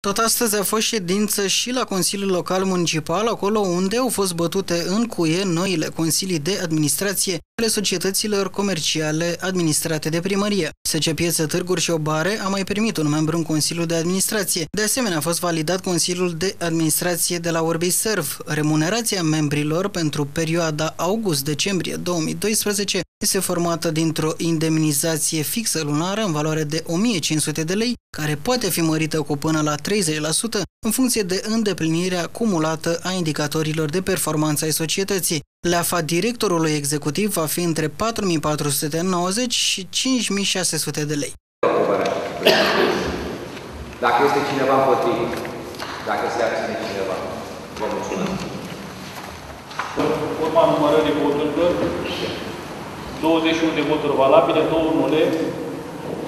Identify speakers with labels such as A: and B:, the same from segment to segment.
A: Tot astăzi a fost ședință și la Consiliul Local Municipal, acolo unde au fost bătute în cuie noile consilii de administrație ale societăților comerciale administrate de primărie. SC Piețe Târguri și Obare a mai primit un membru în Consiliul de Administrație. De asemenea, a fost validat Consiliul de Administrație de la Orbis Serv. Remunerația membrilor pentru perioada august-decembrie 2012 este formată dintr-o indemnizație fixă lunară în valoare de 1500 de lei, care poate fi mărită cu până la 30% în funcție de îndeplinirea cumulată a indicatorilor de performanță ai societății. Leafa directorului executiv va fi între 4490 și 5600 de lei.
B: Dacă este cineva împotrivit, dacă se abține cineva, vă mulțumesc.
C: Urma numărării voturilor, 21 de voturi valabile, 2 nule,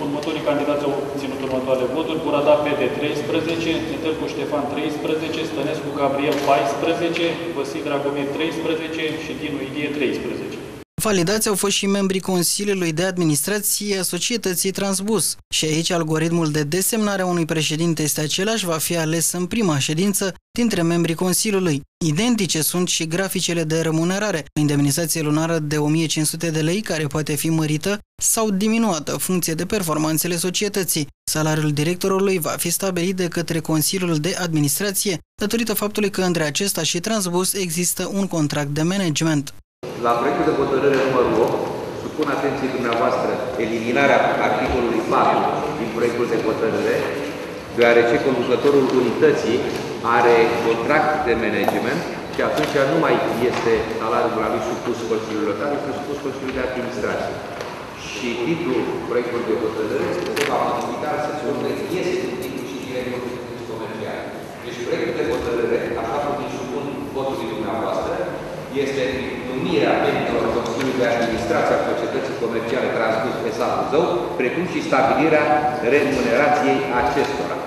C: următorii candidați au obținut următoarele voturi. Burada PD 13, Netărcu Ștefan 13, Stănescu Gabriel 14, Vasile Dragomir 13 și Dinu Idie 13.
A: Validați au fost și membrii Consiliului de Administrație a Societății Transbus. Și aici algoritmul de desemnare a unui președinte este același, va fi ales în prima ședință dintre membrii Consiliului. Identice sunt și graficele de remunerare, indemnizație lunară de 1500 de lei care poate fi mărită sau diminuată funcție de performanțele societății. Salariul directorului va fi stabilit de către Consiliul de Administrație, datorită faptului că între acesta și Transbus există un contract de management.
B: La proiectul de hotărâre numărul 8, supun atenției dumneavoastră eliminarea articolului 4 din proiectul de hotărâre, deoarece conducătorul unității are contract de management și atunci nu mai este salariul lui supus Consiliului Local, este supus Consiliului de Administrație. Și titlul proiectului de hotărâre se va modifica în sensul că iese din titlul și directorul comercial. Deci proiectul de hotărâre, așa cum îl supun votului dumneavoastră, este numirea membrilor Consiliului de Administrație a Societății Comerciale Transbus S.A. Buzău, precum și stabilirea remunerației acestora.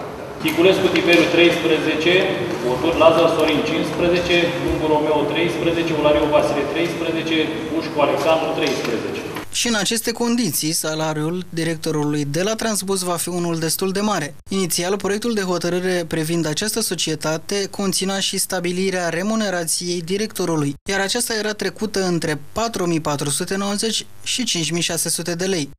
C: Chiculescu Tiberiu 13, voturi Lazar Sorin 15, Lungu Romeo 13, Ulariu Vasile 13, Pușcu Alexandru 13.
A: Și în aceste condiții, salariul directorului de la Transbus va fi unul destul de mare. Inițial, proiectul de hotărâre privind această societate conținea și stabilirea remunerației directorului, iar aceasta era trecută între 4490 și 5600 de lei.